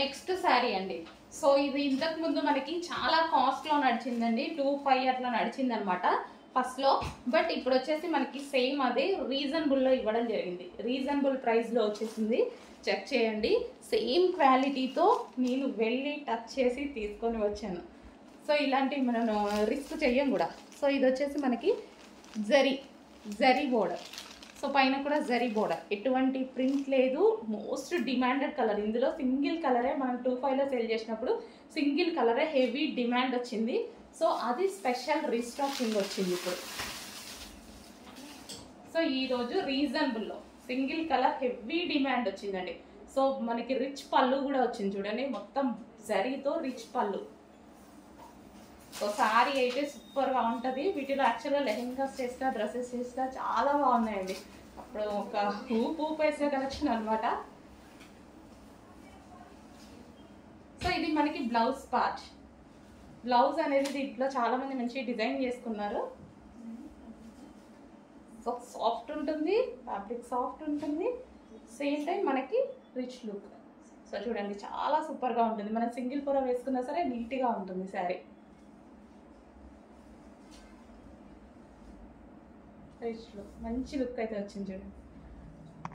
Next sari అండి. So ఇది ఇంతకు ముందు మనకి చాలా కాస్ట్లో నడిచిందండి. టూ ఫైవ్ అట్లా నడిచింది అనమాట ఫస్ట్లో. బట్ ఇప్పుడు వచ్చేసి మనకి సేమ్ అదే రీజనబుల్లో ఇవ్వడం జరిగింది. రీజనబుల్ ప్రైస్లో వచ్చేసింది. చెక్ చేయండి. సేమ్ క్వాలిటీతో నేను వెళ్ళి టచ్ చేసి తీసుకొని వచ్చాను. సో ఇలాంటివి మనం రిస్క్ చెయ్యం కూడా. సో ఇది వచ్చేసి మనకి జరీ జరీ బోర్డర్. సో పైన కూడా జరీ బోర్డర్ ఎటువంటి ప్రింట్ లేదు. మోస్ట్ డిమాండెడ్ కలర్ ఇందులో సింగిల్ కలరే మనం టూ ఫైవ్లో సేల్ చేసినప్పుడు సింగిల్ కలరే హెవీ డిమాండ్ వచ్చింది. సో అది స్పెషల్ రీస్టాకింగ్ వచ్చింది ఇప్పుడు. సో ఈరోజు రీజనబుల్లో సింగిల్ కలర్ హెవీ డిమాండ్ వచ్చిందండి. సో మనకి రిచ్ పళ్ళు కూడా వచ్చింది చూడండి. మొత్తం జరీతో రిచ్ పళ్ళు. సో శారీ అయితే సూపర్గా ఉంటుంది. వీటిలో యాక్చువల్గా లెహెంగాస్ చేస్తా డ్రెస్సెస్ చేస్తా చాలా బాగున్నాయండి. అప్పుడు ఒక ఊపు ఊపు వేసిన కలెక్షన్ అనమాట సో ఇది మనకి బ్లౌజ్ పార్ట్. బ్లౌజ్ అనేది దీంట్లో చాలామంది మంచి డిజైన్ చేసుకున్నారు. సో సాఫ్ట్ ఉంటుంది ఫ్యాబ్రిక్ సాఫ్ట్ ఉంటుంది. సేమ్ టైం మనకి రిచ్ లుక్. సో చూడండి చాలా సూపర్గా ఉంటుంది. మనం సింగిల్ పొర వేసుకున్నా సరే నీట్గా ఉంటుంది శారీ రిచ్ లుక్ మంచి లుక్ అయితే వచ్చింది చూడండి